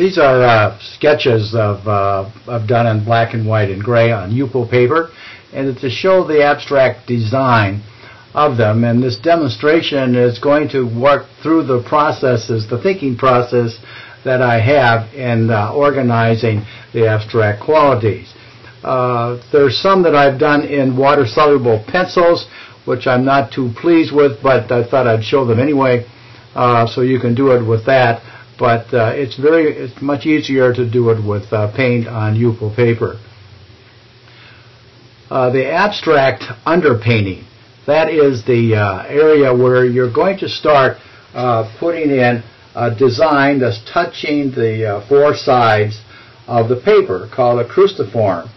these are uh, sketches of uh, I've done in black and white and gray on Yupo paper, and it's to show the abstract design of them. And this demonstration is going to work through the processes, the thinking process that I have in uh, organizing the abstract qualities. Uh, there's some that I've done in water-soluble pencils, which I'm not too pleased with, but I thought I'd show them anyway, uh, so you can do it with that but uh, it's very it's much easier to do it with uh, paint on Yupo paper. Uh, the abstract underpainting, that is the uh, area where you're going to start uh, putting in a design that's touching the uh, four sides of the paper called a cruciform.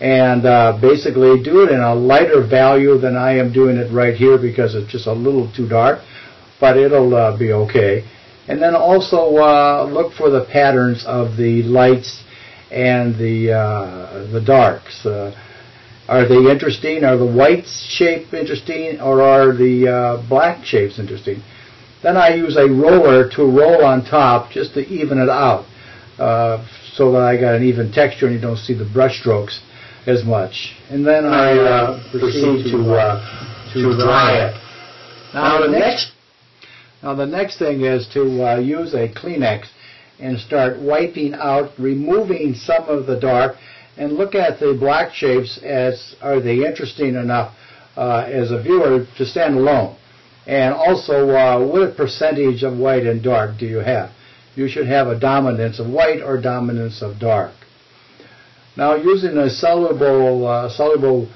And basically do it in a lighter value than I am doing it right here because it's just a little too dark, but it'll be okay. And then also uh, look for the patterns of the lights and the uh, the darks. Uh, are they interesting? Are the white shape interesting, or are the uh, black shapes interesting? Then I use a roller to roll on top just to even it out, uh, so that I got an even texture and you don't see the brush strokes as much. And then I uh, proceed to to dry it. Now the next now the next thing is to uh, use a Kleenex and start wiping out, removing some of the dark, and look at the black shapes as are they interesting enough uh, as a viewer to stand alone. And also, uh, what percentage of white and dark do you have? You should have a dominance of white or dominance of dark. Now, using a soluble, uh, soluble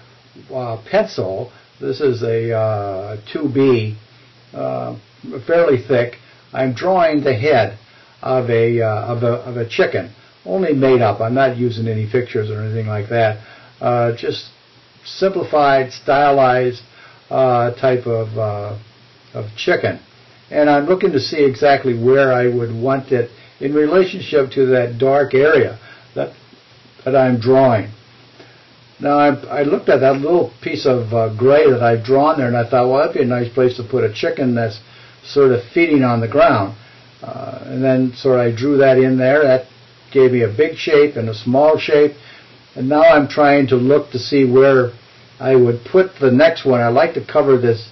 uh, pencil, this is a 2B uh, fairly thick. I'm drawing the head of a, uh, of a, of a chicken, only made up. I'm not using any pictures or anything like that. Uh, just simplified, stylized uh, type of, uh, of chicken. And I'm looking to see exactly where I would want it in relationship to that dark area that, that I'm drawing. Now, I, I looked at that little piece of uh, gray that I've drawn there, and I thought, well, that'd be a nice place to put a chicken that's sort of feeding on the ground. Uh, and then sort of I drew that in there. That gave me a big shape and a small shape. And now I'm trying to look to see where I would put the next one. I like to cover this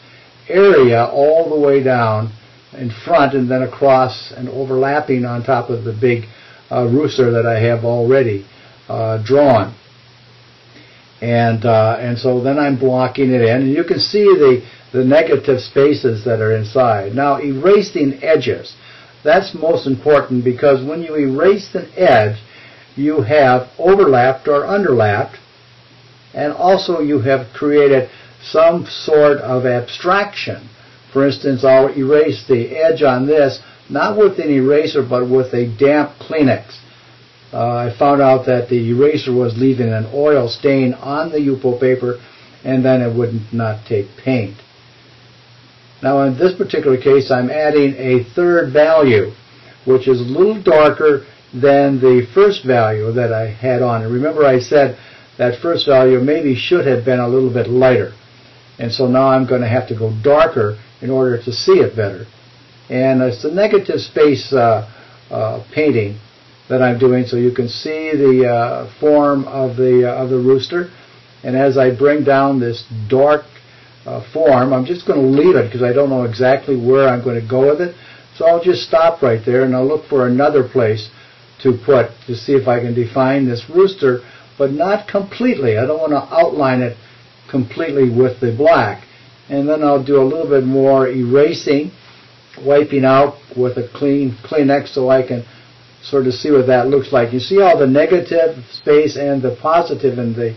area all the way down in front and then across and overlapping on top of the big uh, rooster that I have already uh, drawn. And uh, and so then I'm blocking it in, and you can see the the negative spaces that are inside. Now, erasing edges. That's most important because when you erase an edge, you have overlapped or underlapped, and also you have created some sort of abstraction. For instance, I'll erase the edge on this, not with an eraser, but with a damp Kleenex. Uh, I found out that the eraser was leaving an oil stain on the Yupo paper, and then it would not take paint. Now in this particular case, I'm adding a third value, which is a little darker than the first value that I had on. And remember I said that first value maybe should have been a little bit lighter. And so now I'm going to have to go darker in order to see it better. And it's a negative space uh, uh, painting that I'm doing so you can see the uh, form of the, uh, of the rooster. And as I bring down this dark uh, form. I'm just going to leave it because I don't know exactly where I'm going to go with it. So I'll just stop right there and I'll look for another place to put to see if I can define this rooster, but not completely. I don't want to outline it completely with the black. And then I'll do a little bit more erasing, wiping out with a clean Kleenex so I can sort of see what that looks like. You see all the negative space and the positive in the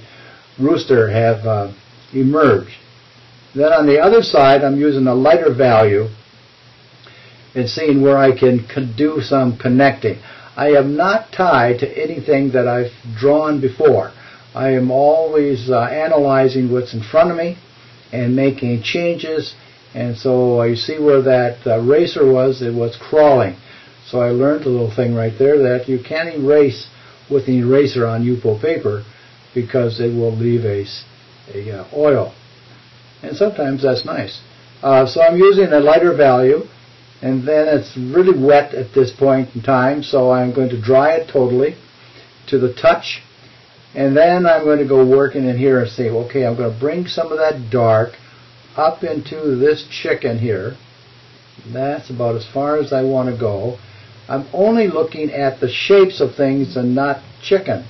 rooster have uh, emerged. Then on the other side, I'm using a lighter value and seeing where I can do some connecting. I am not tied to anything that I've drawn before. I am always uh, analyzing what's in front of me and making changes. And so you see where that uh, eraser was, it was crawling. So I learned a little thing right there that you can't erase with an eraser on Yupo paper because it will leave a, a uh, oil and sometimes that's nice. Uh, so I'm using a lighter value, And then it's really wet at this point in time, so I'm going to dry it totally to the touch. And then I'm going to go working in here and say, okay, I'm going to bring some of that dark up into this chicken here. That's about as far as I want to go. I'm only looking at the shapes of things and not chicken.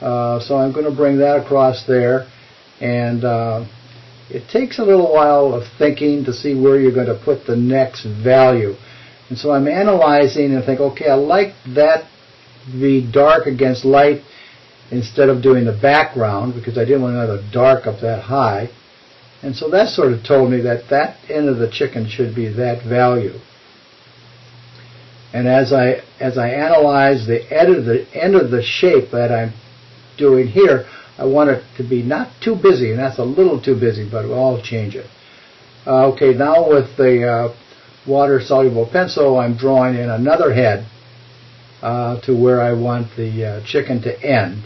Uh, so I'm going to bring that across there. And uh, it takes a little while of thinking to see where you're going to put the next value. And so I'm analyzing and think, okay, I like that be dark against light instead of doing the background because I didn't want another dark up that high. And so that sort of told me that that end of the chicken should be that value. And as I as I analyze the end of the end of the shape that I'm doing here, I want it to be not too busy, and that's a little too busy, but I'll change it. Uh, okay, now with the uh, water-soluble pencil, I'm drawing in another head uh, to where I want the uh, chicken to end.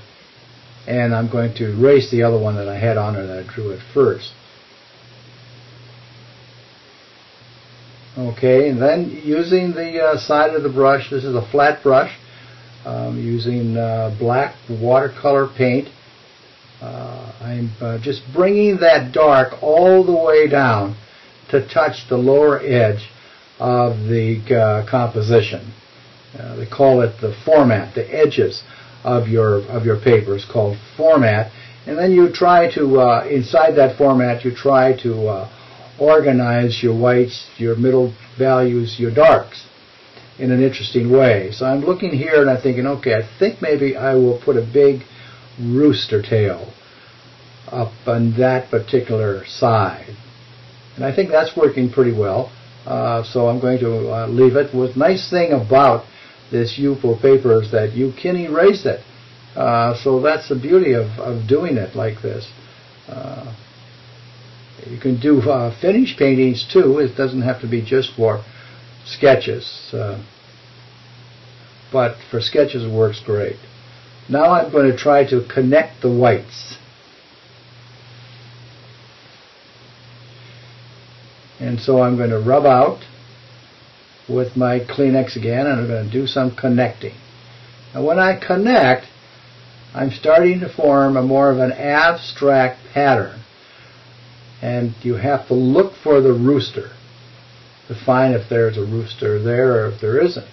And I'm going to erase the other one that I had on it that I drew at first. Okay, and then using the uh, side of the brush, this is a flat brush, um, using uh, black watercolor paint. Uh, I'm uh, just bringing that dark all the way down to touch the lower edge of the uh, composition. Uh, they call it the format, the edges of your of your paper is called format, and then you try to inside that format you try to organize your whites, your middle values, your darks in an interesting way. So I'm looking here and I'm thinking, okay, I think maybe I will put a big rooster tail up on that particular side. And I think that's working pretty well. Uh, so I'm going to uh, leave it. With nice thing about this Yupo paper is that you can erase it. Uh, so that's the beauty of, of doing it like this. You can do uh, finish paintings too. It doesn't have to be just for sketches. Uh, but for sketches it works great. Now I'm going to try to connect the whites. And so I'm going to rub out with my Kleenex again and I'm going to do some connecting. And when I connect, I'm starting to form a more of an abstract pattern. And you have to look for the rooster to find if there's a rooster there or if there isn't.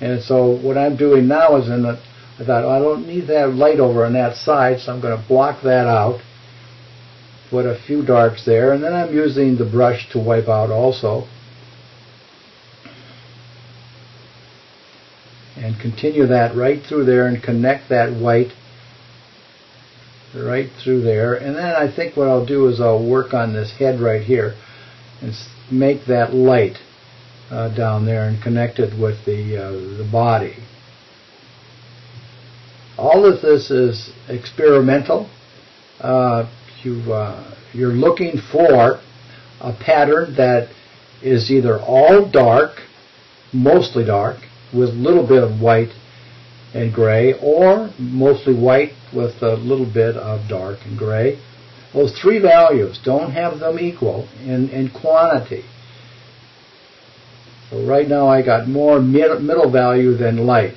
And so what I'm doing now is in the, I thought, oh, I don't need that light over on that side, so I'm going to block that out. Put a few darks there, and then I'm using the brush to wipe out also. And continue that right through there and connect that white right through there. And then I think what I'll do is I'll work on this head right here and make that light uh, down there and connect it with the, uh, the body. All of this is experimental. Uh, you, uh, you're looking for a pattern that is either all dark, mostly dark, with a little bit of white and gray, or mostly white with a little bit of dark and gray. Those three values don't have them equal in, in quantity. So right now I got more mid, middle value than light.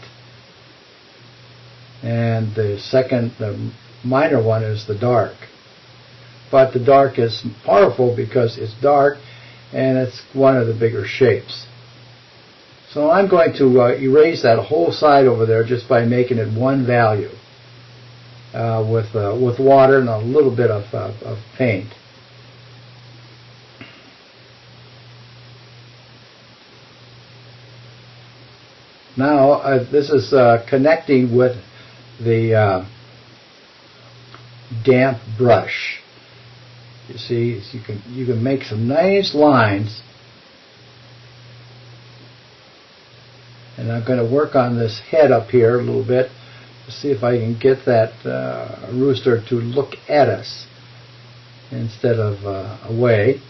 And the second, the minor one is the dark. But the dark is powerful because it's dark and it's one of the bigger shapes. So I'm going to uh, erase that whole side over there just by making it one value uh, with, uh, with water and a little bit of, uh, of paint. Now uh, this is uh, connecting with the damp brush. You see, you can you can make some nice lines And I'm going to work on this head up here a little bit to see if I can get that uh, rooster to look at us instead of uh, away.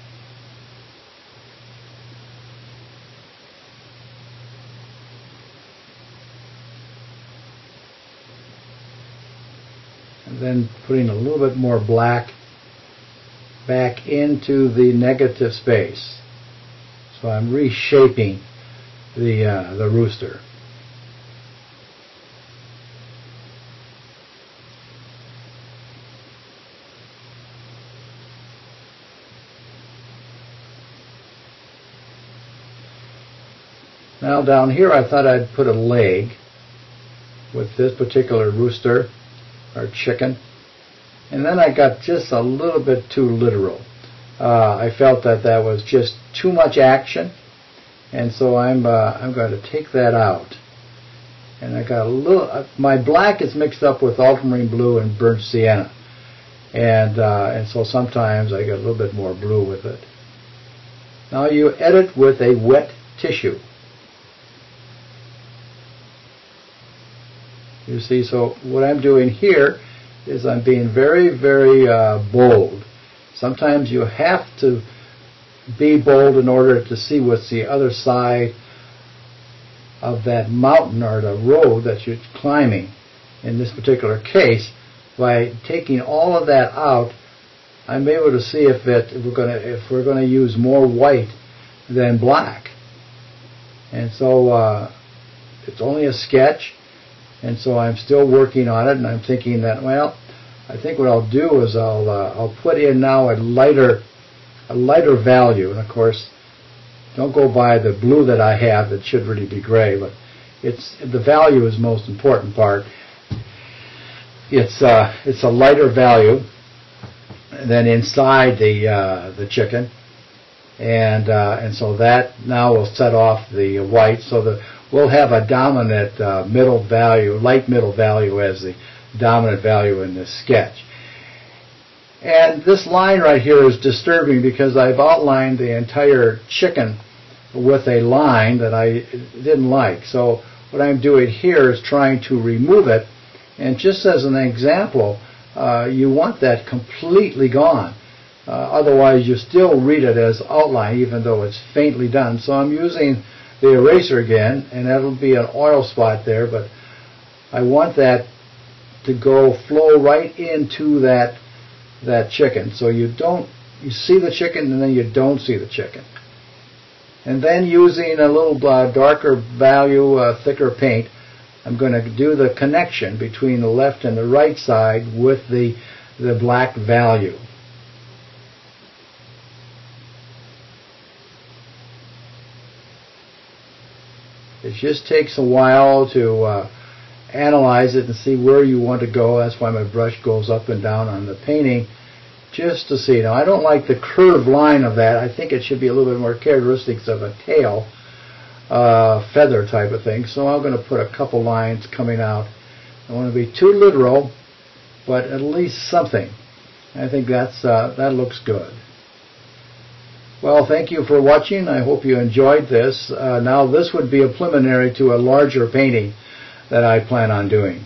And then putting a little bit more black back into the negative space. So I'm reshaping the uh, the rooster. Now down here I thought I'd put a leg with this particular rooster or chicken. And then I got just a little bit too literal. Uh, I felt that that was just too much action, and so I'm uh, I'm going to take that out. And I got a little. Uh, my black is mixed up with ultramarine blue and burnt sienna, and uh, and so sometimes I get a little bit more blue with it. Now you edit with a wet tissue. You see, so what I'm doing here is I'm being very, very uh, bold. Sometimes you have to be bold in order to see what's the other side of that mountain or the road that you're climbing. In this particular case, by taking all of that out, I'm able to see if it if we're going to if we're to use more white than black. And so uh, it's only a sketch. And so I'm still working on it, and I'm thinking that, well, I think what I'll do is I'll uh, I'll put in now a lighter a lighter value, and of course, don't go by the blue that I have. It should really be gray, but it's the value is the most important part. It's uh, it's a lighter value than inside the uh, the chicken, and uh, and so that now will set off the white. So the we'll have a dominant uh, middle value, light middle value as the dominant value in this sketch. And this line right here is disturbing because I've outlined the entire chicken with a line that I didn't like. So what I'm doing here is trying to remove it. And just as an example, uh, you want that completely gone. Uh, otherwise, you still read it as outline, even though it's faintly done. So I'm using the eraser again, and that'll be an oil spot there, but I want that to go flow right into that that chicken. So you don't you see the chicken and then you don't see the chicken. And then using a little uh, darker value, uh, thicker paint, I'm going to do the connection between the left and the right side with the the black value. It just takes a while to uh, analyze it and see where you want to go. That's why my brush goes up and down on the painting just to see. Now, I don't like the curved line of that. I think it should be a little bit more characteristics of a tail, uh, feather type of thing. So I'm going to put a couple lines coming out. I want to be too literal, but at least something. I think that's uh, that looks good. Well, thank you for watching. I hope you enjoyed this. Uh, now, this would be a preliminary to a larger painting that I plan on doing.